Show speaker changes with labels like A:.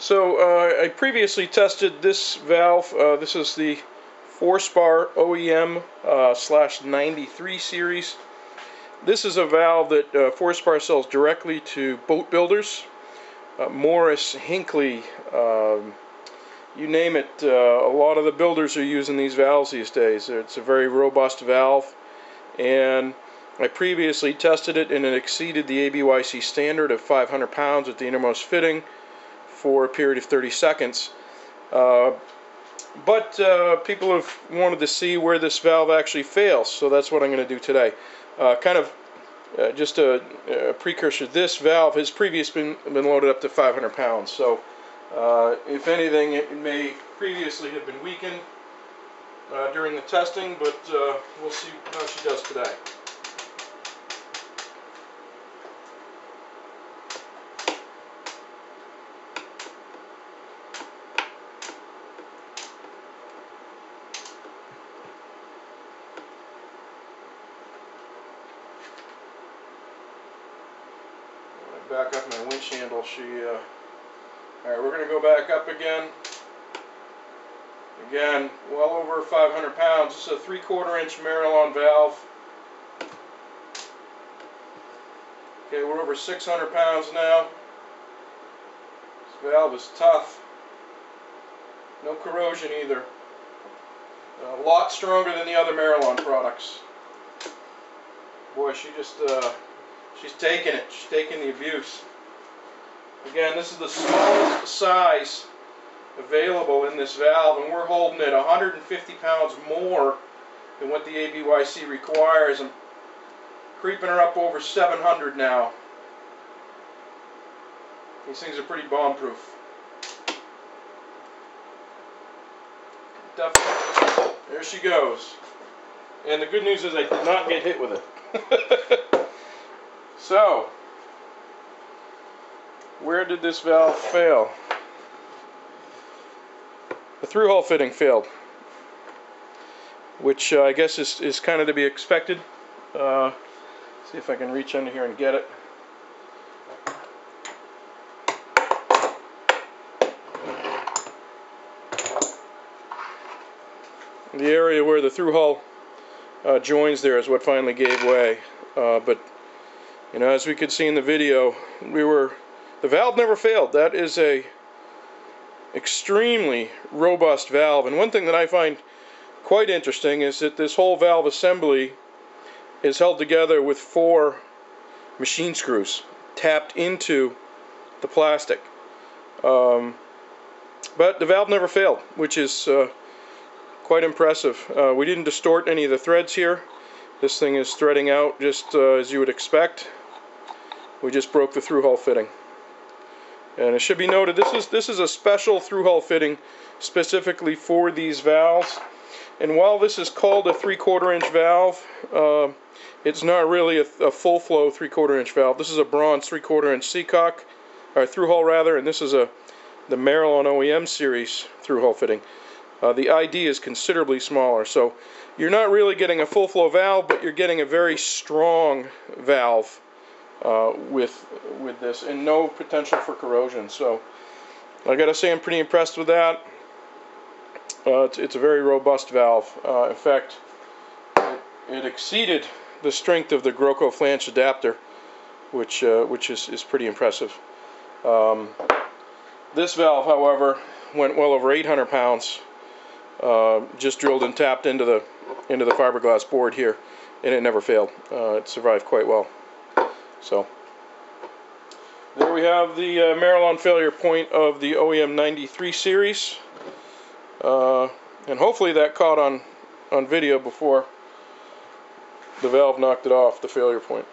A: So uh, I previously tested this valve. Uh, this is the Forespar OEM uh, slash 93 series. This is a valve that uh, Forespar sells directly to boat builders. Uh, Morris, Hinckley, um, you name it. Uh, a lot of the builders are using these valves these days. It's a very robust valve, and I previously tested it and it exceeded the ABYC standard of 500 pounds at the innermost fitting for a period of 30 seconds. Uh, but uh, people have wanted to see where this valve actually fails, so that's what I'm going to do today. Uh, kind of uh, just a, a, precursor, this valve has previously been, been loaded up to 500 pounds, so uh, if anything, it may previously have been weakened uh, during the testing, but we'll see how she does today. Back up my winch handle, she, uh, alright, we're going to go back up again. Again, well over 500 pounds. This is a 3 quarter inch Marelon valve. Okay, we're over 600 pounds now. This valve is tough. No corrosion either. A lot stronger than the other Marelon products. Boy, she just, uh, She's taking it. She's taking the abuse. Again, this is the smallest size available in this valve, and we're holding it 150 pounds more than what the ABYC requires. I'm creeping her up over 700 now. These things are pretty bomb-proof. There she goes. And the good news is I did not get hit with it. So, where did this valve fail? The through-hull fitting failed, which uh, I guess is, is kind of to be expected. Uh, see if I can reach under here and get it. The area where the through hull uh, joins there is what finally gave way, uh, but you know, as we could see in the video, we were the valve never failed. That is a extremely robust valve. And one thing that I find quite interesting is that this whole valve assembly is held together with four machine screws tapped into the plastic. Um, but the valve never failed, which is uh, quite impressive. Uh, we didn't distort any of the threads here. This thing is threading out just uh, as you would expect we just broke the through-hull fitting. And it should be noted, this is this is a special through-hull fitting specifically for these valves. And while this is called a three-quarter inch valve, uh, it's not really a, a full flow three-quarter inch valve. This is a bronze three-quarter inch Seacock, or through-hull rather, and this is a the Marelon OEM series through-hull fitting. Uh, the ID is considerably smaller, so you're not really getting a full flow valve, but you're getting a very strong valve uh, with with this and no potential for corrosion. So I gotta say I'm pretty impressed with that. Uh, it's, it's, a very robust valve. Uh, in fact, it, it, exceeded the strength of the Groco flange adapter, which uh, which is, is pretty impressive. Um, this valve, however, went well over 800 pounds. Uh, just drilled and tapped into the into the fiberglass board here, and it never failed. Uh, it survived quite well. So there we have the uh, Marelon failure point of the OEM 93 series. Uh, and hopefully that caught on, on video before the valve knocked it off, the failure point.